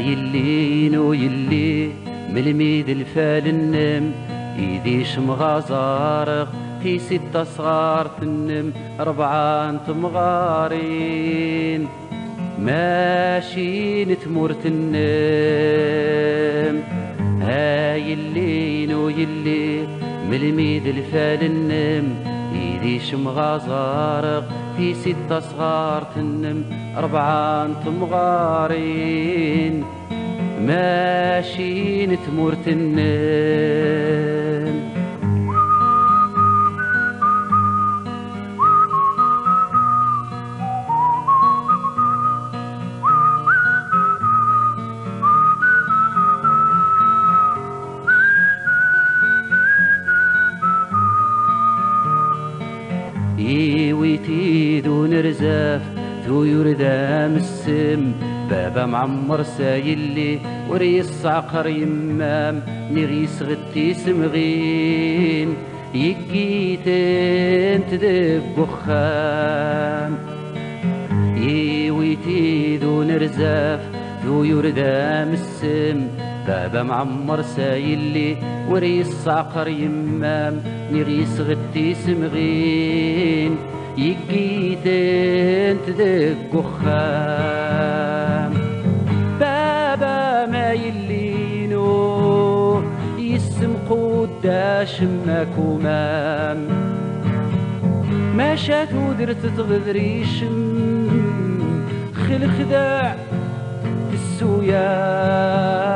هاي اللي نو يلي ملميد الفال النم. إيدي شمغازارغ في ستة صغار تنم. أربعة تمغارين. ماشيين تمور تنم. هاي اللي نو يلي ملميد الفال النم. ايدي شمغازارغ في ستة صغار تنم أربعة تمغارين. ماشيين تمور تنم. يويتي دون رزاف ذو يردام السم بابا معمر سايلي وريس عقر يمام. نغيس غتي سمغين. يكيتين تدب خام يويتي دون رزاف ذو يردام السم بابا معمر سايلي وريس عقر يمام. نغيس غتي سمغين. يقيتين تدق خام بابا ما يلينو يسم قداش مكومام ما شاتو درت تغذريشم خل خداع السويام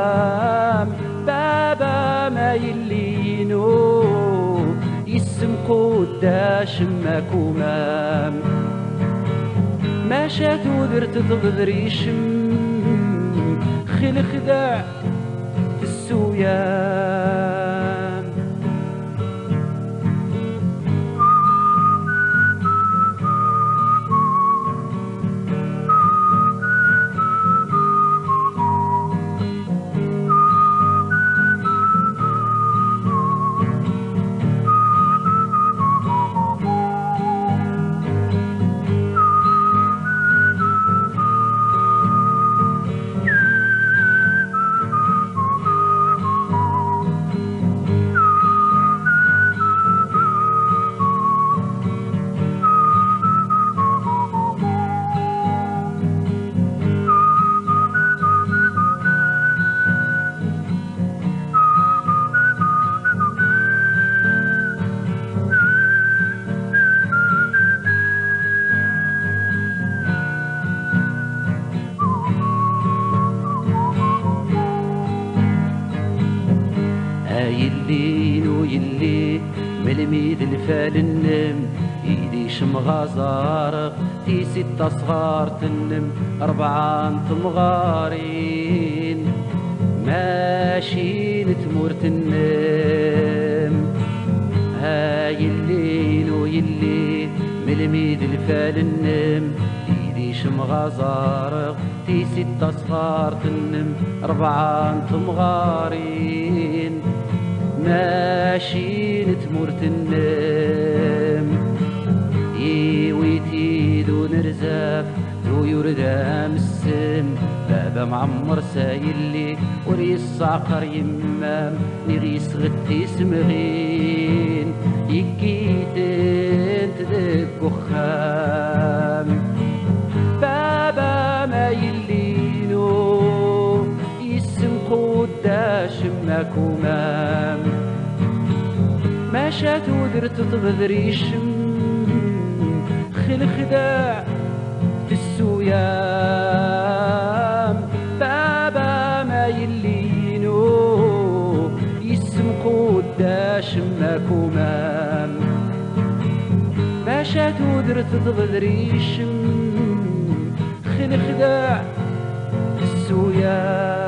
قداش مكومام ما شاتو درت تغذريشم خل خداع السويام. ملميد الفال النم ايدي شمغازارغ في ستة صغار تنم أربعة تمغارين. ماشيين تمور تنم. هاي اللي نو يلي ملميد الفال النم ايدي شمغازارغ في ستة صغار تنم أربعة تمغارين. ماشيين تمور تنم يويتي دون رزاف ذو يردام السم بابا معمر سايلي وريس عقر يمام. نغيس غتي سمغين. قداش مكومام ما شاتو درت تغذريشم خل خداع السويام. بابا ما يلينو يسم قداش مكومام ما شاتو درت تغذريشم خل خداع السويام.